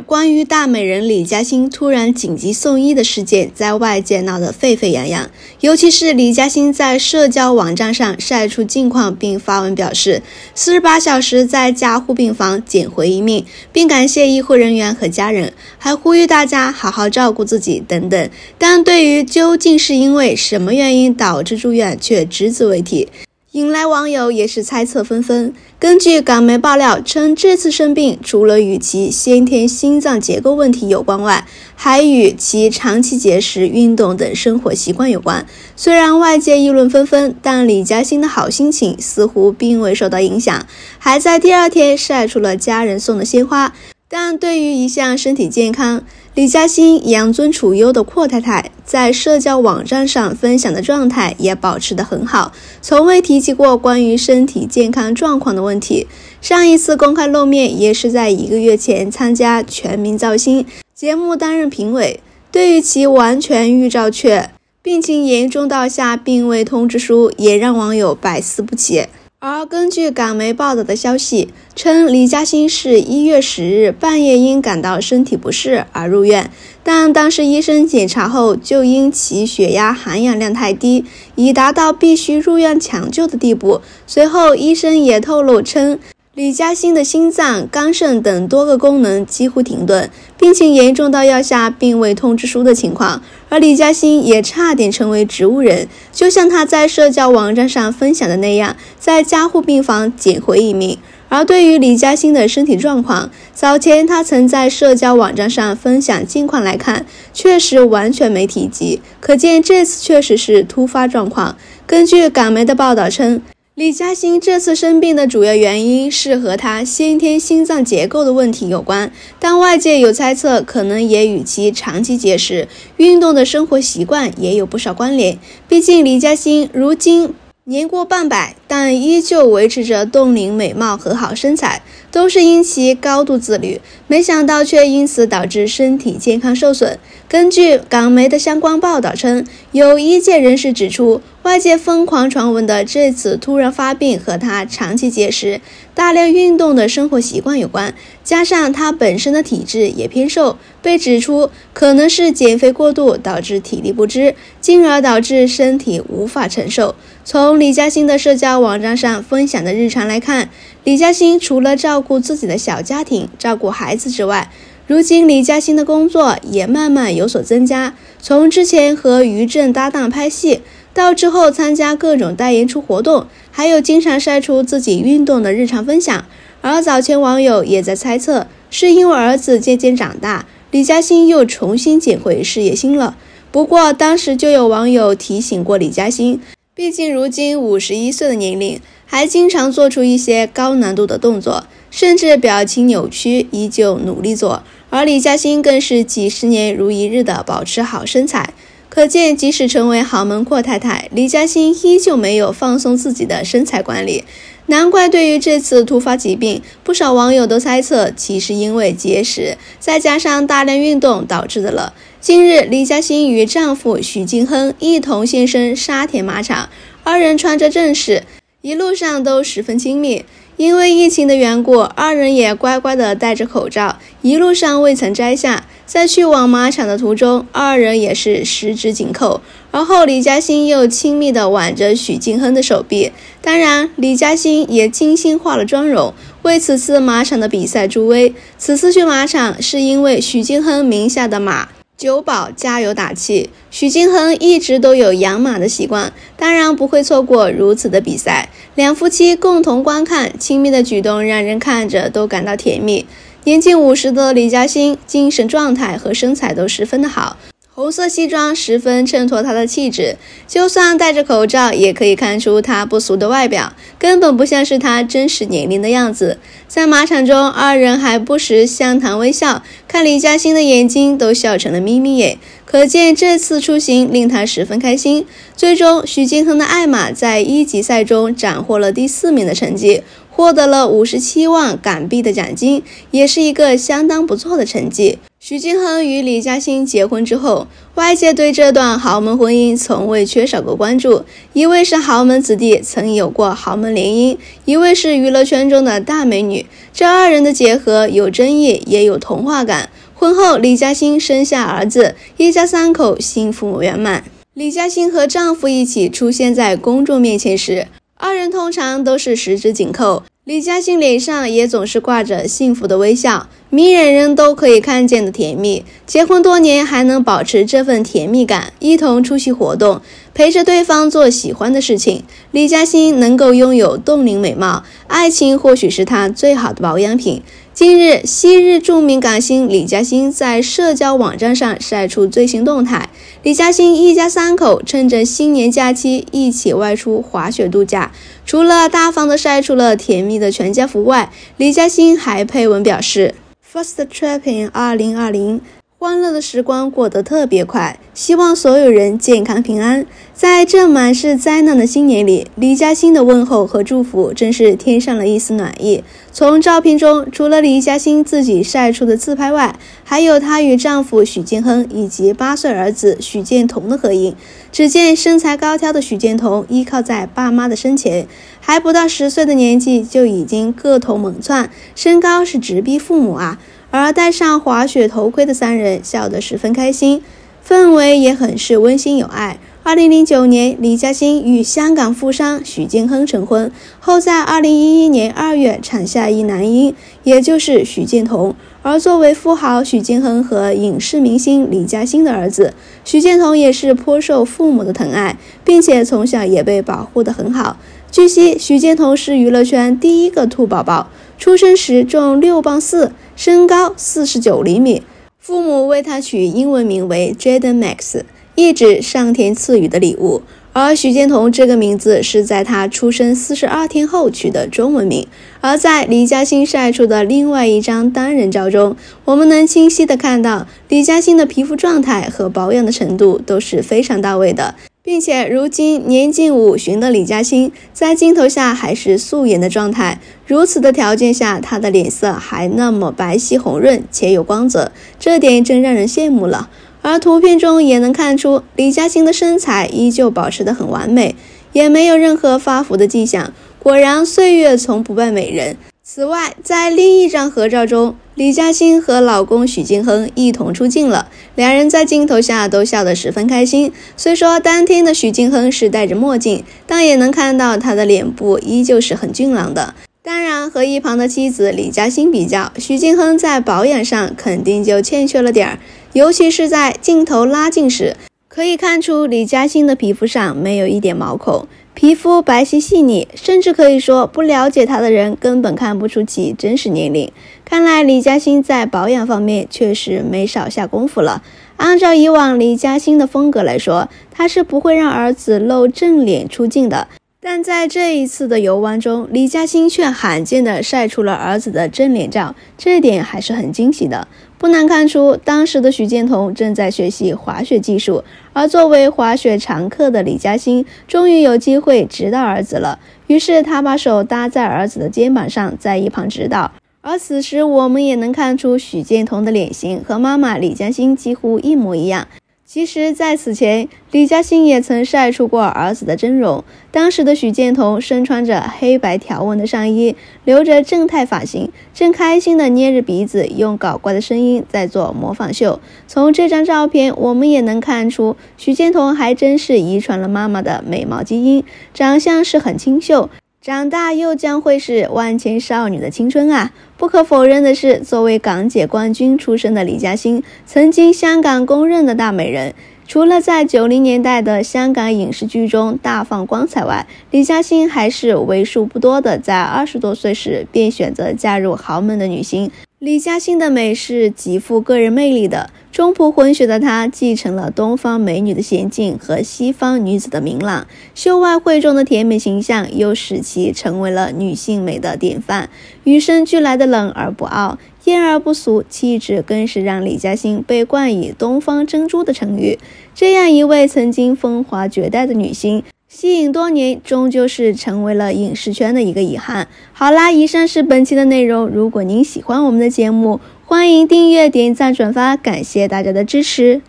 关于大美人李嘉欣突然紧急送医的事件，在外界闹得沸沸扬扬。尤其是李嘉欣在社交网站上晒出近况，并发文表示四十八小时在加护病房捡回一命，并感谢医护人员和家人，还呼吁大家好好照顾自己等等。但对于究竟是因为什么原因导致住院，却只字未提。引来网友也是猜测纷纷。根据港媒爆料称，这次生病除了与其先天心脏结构问题有关外，还与其长期节食、运动等生活习惯有关。虽然外界议论纷纷，但李嘉欣的好心情似乎并未受到影响，还在第二天晒出了家人送的鲜花。但对于一项身体健康，李嘉欣养尊处优的阔太太，在社交网站上分享的状态也保持得很好，从未提起过关于身体健康状况的问题。上一次公开露面也是在一个月前参加《全民造星》节目担任评委。对于其完全预兆却病情严重到下病危通知书，也让网友百思不解。而根据港媒报道的消息称，李嘉欣是一月十日半夜因感到身体不适而入院，但当时医生检查后就因其血压含氧量太低，已达到必须入院抢救的地步。随后医生也透露称。李嘉欣的心脏、肝肾等多个功能几乎停顿，病情严重到要下病危通知书的情况，而李嘉欣也差点成为植物人，就像他在社交网站上分享的那样，在加护病房捡回一命。而对于李嘉欣的身体状况，早前他曾在社交网站上分享近况来看，确实完全没提及，可见这次确实是突发状况。根据港媒的报道称。李嘉欣这次生病的主要原因是和她先天心脏结构的问题有关，但外界有猜测，可能也与其长期节食、运动的生活习惯也有不少关联。毕竟李嘉欣如今。年过半百，但依旧维持着冻龄美貌和好身材，都是因其高度自律。没想到却因此导致身体健康受损。根据港媒的相关报道称，有医界人士指出，外界疯狂传闻的这次突然发病和他长期节食、大量运动的生活习惯有关，加上他本身的体质也偏瘦，被指出可能是减肥过度导致体力不支，进而导致身体无法承受。从李嘉欣的社交网站上分享的日常来看，李嘉欣除了照顾自己的小家庭、照顾孩子之外，如今李嘉欣的工作也慢慢有所增加。从之前和于正搭档拍戏，到之后参加各种代言出活动，还有经常晒出自己运动的日常分享。而早前网友也在猜测，是因为儿子渐渐长大，李嘉欣又重新捡回事业心了。不过当时就有网友提醒过李嘉欣。毕竟，如今五十一岁的年龄，还经常做出一些高难度的动作，甚至表情扭曲，依旧努力做。而李嘉欣更是几十年如一日的保持好身材，可见即使成为豪门阔太太，李嘉欣依旧没有放松自己的身材管理。难怪对于这次突发疾病，不少网友都猜测其实因为节食，再加上大量运动导致的了。近日，李嘉欣与丈夫许晋亨一同现身沙田马场，二人穿着正式，一路上都十分亲密。因为疫情的缘故，二人也乖乖地戴着口罩，一路上未曾摘下。在去往马场的途中，二人也是十指紧扣。而后，李嘉欣又亲密地挽着许晋亨的手臂。当然，李嘉欣也精心化了妆容，为此次马场的比赛助威。此次去马场，是因为许晋亨名下的马。九保加油打气，许晋亨一直都有养马的习惯，当然不会错过如此的比赛。两夫妻共同观看，亲密的举动让人看着都感到甜蜜。年近五十的李嘉欣，精神状态和身材都十分的好。红色西装十分衬托她的气质，就算戴着口罩，也可以看出她不俗的外表，根本不像是她真实年龄的样子。在马场中，二人还不时相谈微笑，看李嘉欣的眼睛都笑成了眯眯眼，可见这次出行令她十分开心。最终，许金亨的爱马在一级赛中斩获了第四名的成绩，获得了五十七万港币的奖金，也是一个相当不错的成绩。许晋亨与李嘉欣结婚之后，外界对这段豪门婚姻从未缺少过关注。一位是豪门子弟，曾有过豪门联姻；一位是娱乐圈中的大美女。这二人的结合有争议，也有童话感。婚后，李嘉欣生下儿子，一家三口幸福圆满。李嘉欣和丈夫一起出现在公众面前时，二人通常都是十指紧扣。李嘉欣脸上也总是挂着幸福的微笑，明眼人都可以看见的甜蜜。结婚多年还能保持这份甜蜜感，一同出席活动，陪着对方做喜欢的事情。李嘉欣能够拥有冻龄美貌，爱情或许是她最好的保养品。近日，昔日著名港星李嘉欣在社交网站上晒出最新动态。李嘉欣一家三口趁着新年假期一起外出滑雪度假，除了大方的晒出了甜蜜的全家福外，李嘉欣还配文表示：“First trip in 2020。”欢乐的时光过得特别快，希望所有人健康平安。在这满是灾难的新年里，李嘉欣的问候和祝福真是添上了一丝暖意。从照片中，除了李嘉欣自己晒出的自拍外，还有她与丈夫许建亨以及八岁儿子许建彤的合影。只见身材高挑的许建彤依靠在爸妈的身前，还不到十岁的年纪就已经个头猛窜，身高是直逼父母啊！而戴上滑雪头盔的三人笑得十分开心，氛围也很是温馨有爱。二零零九年，李嘉欣与香港富商许建亨成婚后，在二零一一年二月产下一男婴，也就是许建彤。而作为富豪许建亨和影视明星李嘉欣的儿子，许建彤也是颇受父母的疼爱，并且从小也被保护得很好。据悉，许建彤是娱乐圈第一个兔宝宝，出生时重六磅四。身高四十九厘米，父母为他取英文名为 Jaden Max，意指上天赐予的礼物。而许建彤这个名字是在他出生四十二天后取的中文名。而在李嘉欣晒出的另外一张单人照中，我们能清晰的看到李嘉欣的皮肤状态和保养的程度都是非常到位的。并且，如今年近五旬的李嘉欣在镜头下还是素颜的状态。如此的条件下，她的脸色还那么白皙红润且有光泽，这点真让人羡慕了。而图片中也能看出，李嘉欣的身材依旧保持得很完美，也没有任何发福的迹象。果然，岁月从不败美人。此外，在另一张合照中，李嘉欣和老公许晋亨一同出镜了，两人在镜头下都笑得十分开心。虽说当天的许晋亨是戴着墨镜，但也能看到他的脸部依旧是很俊朗的。当然，和一旁的妻子李嘉欣比较，许晋亨在保养上肯定就欠缺了点儿，尤其是在镜头拉近时，可以看出李嘉欣的皮肤上没有一点毛孔。皮肤白皙细腻，甚至可以说不了解她的人根本看不出其真实年龄。看来李嘉欣在保养方面确实没少下功夫了。按照以往李嘉欣的风格来说，她是不会让儿子露正脸出镜的。但在这一次的游玩中，李嘉欣却罕见地晒出了儿子的正脸照，这点还是很惊喜的。不难看出，当时的许建彤正在学习滑雪技术，而作为滑雪常客的李嘉欣，终于有机会指导儿子了。于是他把手搭在儿子的肩膀上，在一旁指导。而此时，我们也能看出许建彤的脸型和妈妈李嘉欣几乎一模一样。其实，在此前，李嘉欣也曾晒出过儿子的真容。当时的许建彤身穿着黑白条纹的上衣，留着正太发型，正开心地捏着鼻子，用搞怪的声音在做模仿秀。从这张照片，我们也能看出，许建彤还真是遗传了妈妈的美貌基因，长相是很清秀。长大又将会是万千少女的青春啊！不可否认的是，作为港姐冠军出身的李嘉欣，曾经香港公认的大美人。除了在九零年代的香港影视剧中大放光彩外，李嘉欣还是为数不多的在二十多岁时便选择嫁入豪门的女星。李嘉欣的美是极富个人魅力的。中葡混血的她，继承了东方美女的娴静和西方女子的明朗，秀外慧中的甜美形象又使其成为了女性美的典范。与生俱来的冷而不傲、艳而不俗气质，更是让李嘉欣被冠以“东方珍珠”的成语。这样一位曾经风华绝代的女星。吸引多年，终究是成为了影视圈的一个遗憾。好啦，以上是本期的内容。如果您喜欢我们的节目，欢迎订阅、点赞、转发，感谢大家的支持。